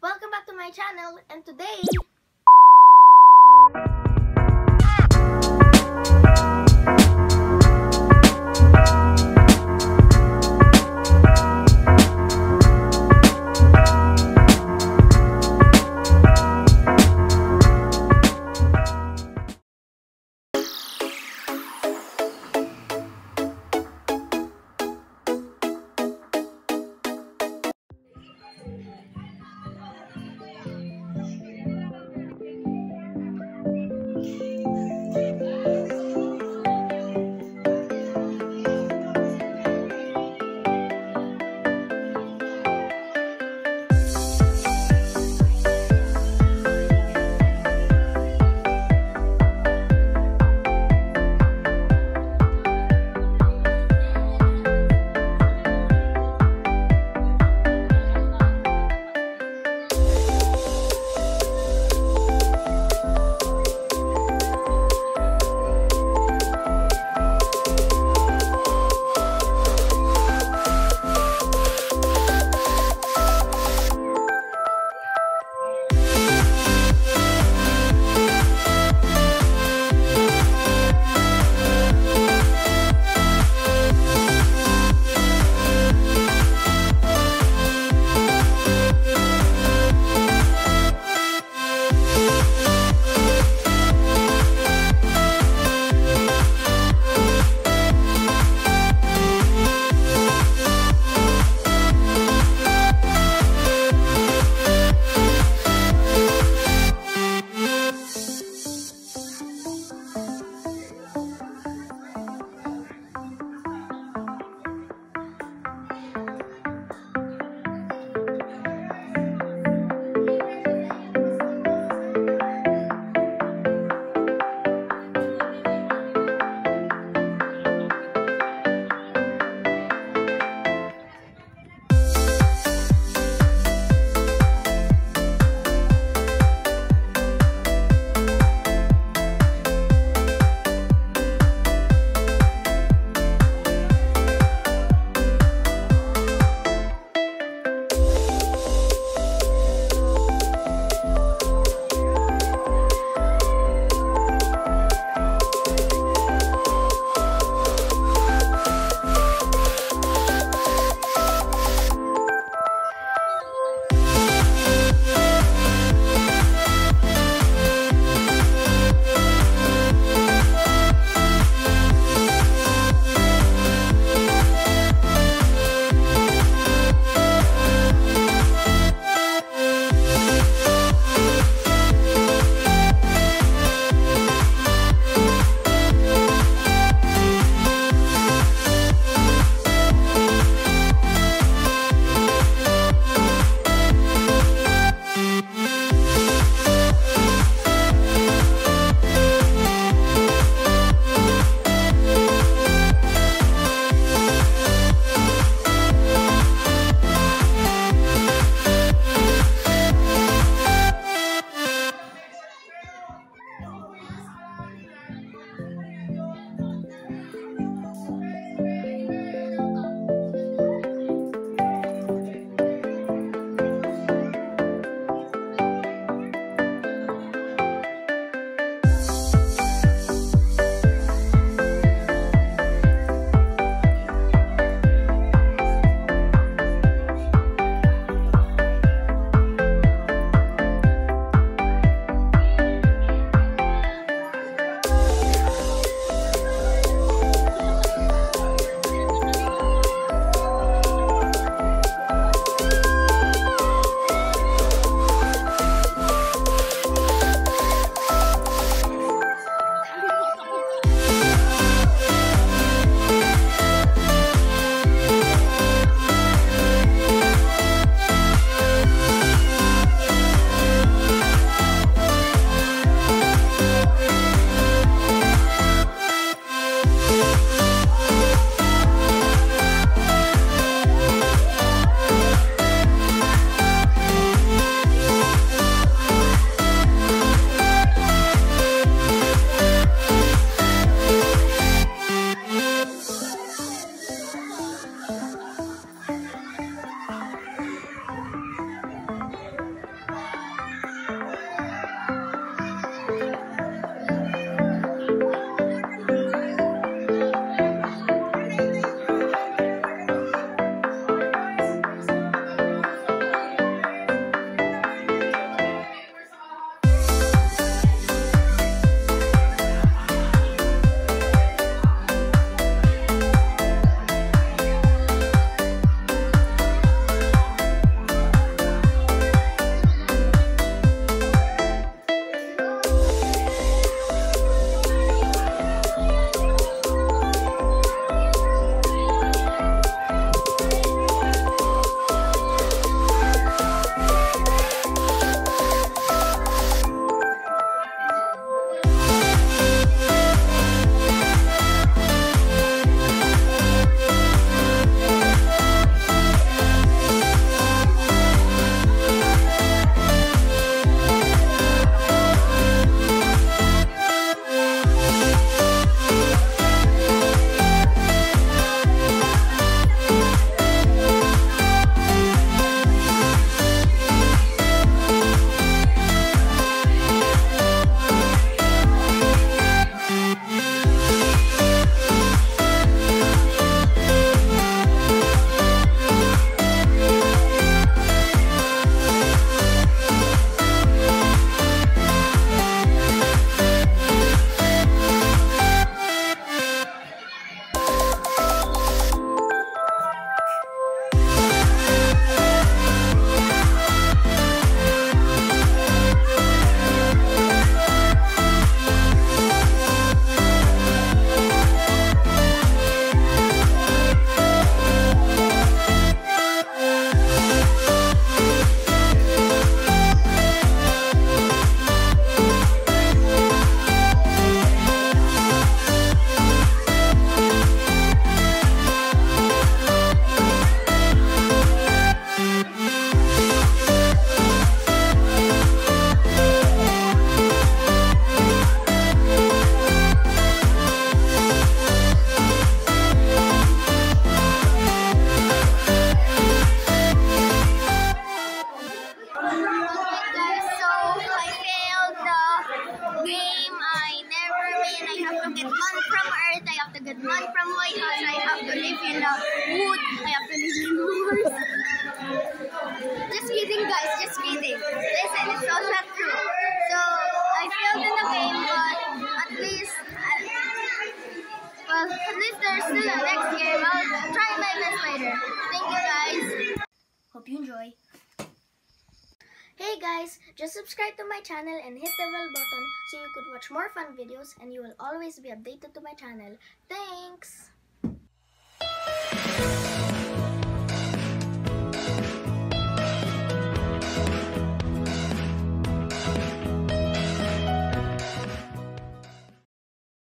Welcome back to my channel and today get man from earth, I have to get man from White house, I have to live in the wood, I have guys, just subscribe to my channel and hit the bell button so you could watch more fun videos and you will always be updated to my channel. Thanks!